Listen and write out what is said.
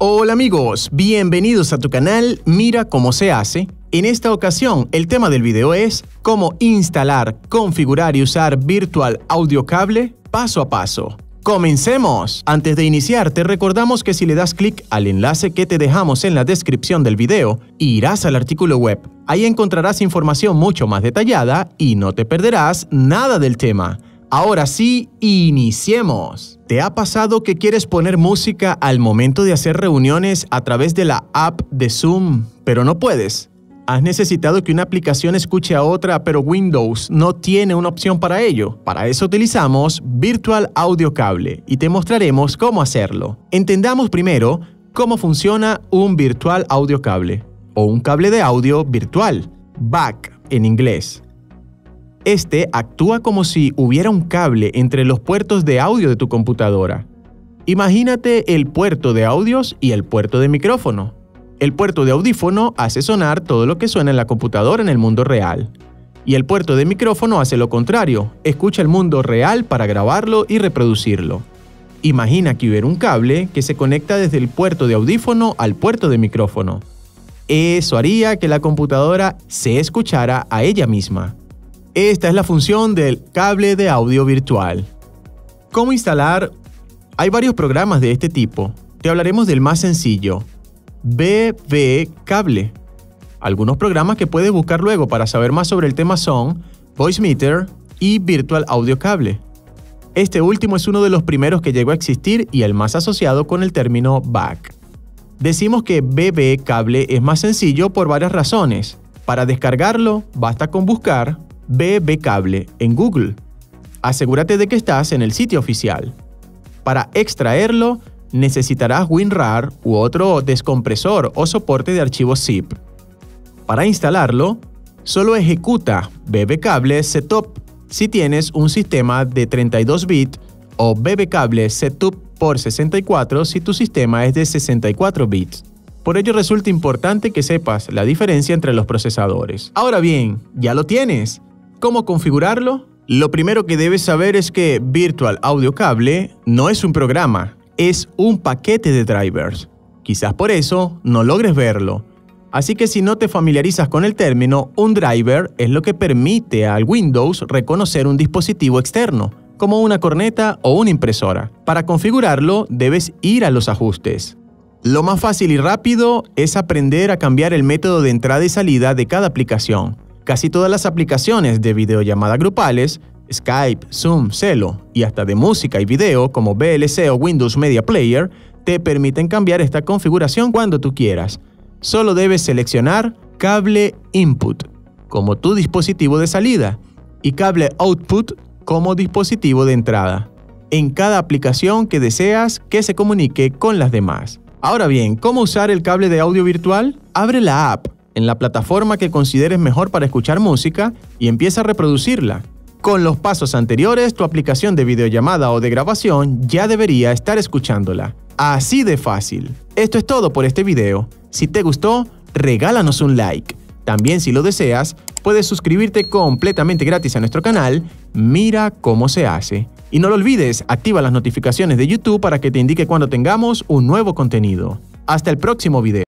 Hola amigos, bienvenidos a tu canal Mira cómo se hace. En esta ocasión, el tema del video es cómo instalar, configurar y usar Virtual Audio Cable paso a paso. ¡Comencemos! Antes de iniciar, te recordamos que si le das clic al enlace que te dejamos en la descripción del video, irás al artículo web. Ahí encontrarás información mucho más detallada y no te perderás nada del tema. Ahora sí, iniciemos. ¿Te ha pasado que quieres poner música al momento de hacer reuniones a través de la app de Zoom, pero no puedes? ¿Has necesitado que una aplicación escuche a otra, pero Windows no tiene una opción para ello? Para eso utilizamos Virtual Audio Cable y te mostraremos cómo hacerlo. Entendamos primero cómo funciona un Virtual Audio Cable o un cable de audio virtual, back en inglés. Este actúa como si hubiera un cable entre los puertos de audio de tu computadora. Imagínate el puerto de audios y el puerto de micrófono. El puerto de audífono hace sonar todo lo que suena en la computadora en el mundo real. Y el puerto de micrófono hace lo contrario, escucha el mundo real para grabarlo y reproducirlo. Imagina que hubiera un cable que se conecta desde el puerto de audífono al puerto de micrófono. Eso haría que la computadora se escuchara a ella misma. Esta es la función del cable de audio virtual. ¿Cómo instalar? Hay varios programas de este tipo. Te hablaremos del más sencillo, BB Cable. Algunos programas que puedes buscar luego para saber más sobre el tema son VoiceMeter y Virtual Audio Cable. Este último es uno de los primeros que llegó a existir y el más asociado con el término back. Decimos que BB Cable es más sencillo por varias razones. Para descargarlo, basta con buscar BB Cable en Google. Asegúrate de que estás en el sitio oficial. Para extraerlo, necesitarás WinRAR u otro descompresor o soporte de archivos zip. Para instalarlo, solo ejecuta BB Cable Setup si tienes un sistema de 32 bits o BB Cable Setup por 64 si tu sistema es de 64 bits. Por ello resulta importante que sepas la diferencia entre los procesadores. Ahora bien, ya lo tienes. ¿Cómo configurarlo? Lo primero que debes saber es que Virtual Audio Cable no es un programa, es un paquete de drivers. Quizás por eso no logres verlo. Así que si no te familiarizas con el término, un driver es lo que permite al Windows reconocer un dispositivo externo, como una corneta o una impresora. Para configurarlo, debes ir a los ajustes. Lo más fácil y rápido es aprender a cambiar el método de entrada y salida de cada aplicación. Casi todas las aplicaciones de videollamada grupales, Skype, Zoom, Celo y hasta de música y video como VLC o Windows Media Player, te permiten cambiar esta configuración cuando tú quieras. Solo debes seleccionar cable input como tu dispositivo de salida y cable output como dispositivo de entrada en cada aplicación que deseas que se comunique con las demás. Ahora bien, ¿cómo usar el cable de audio virtual? Abre la app en la plataforma que consideres mejor para escuchar música y empieza a reproducirla. Con los pasos anteriores, tu aplicación de videollamada o de grabación ya debería estar escuchándola. Así de fácil. Esto es todo por este video. Si te gustó, regálanos un like. También si lo deseas, puedes suscribirte completamente gratis a nuestro canal Mira cómo se hace. Y no lo olvides, activa las notificaciones de YouTube para que te indique cuando tengamos un nuevo contenido. Hasta el próximo video.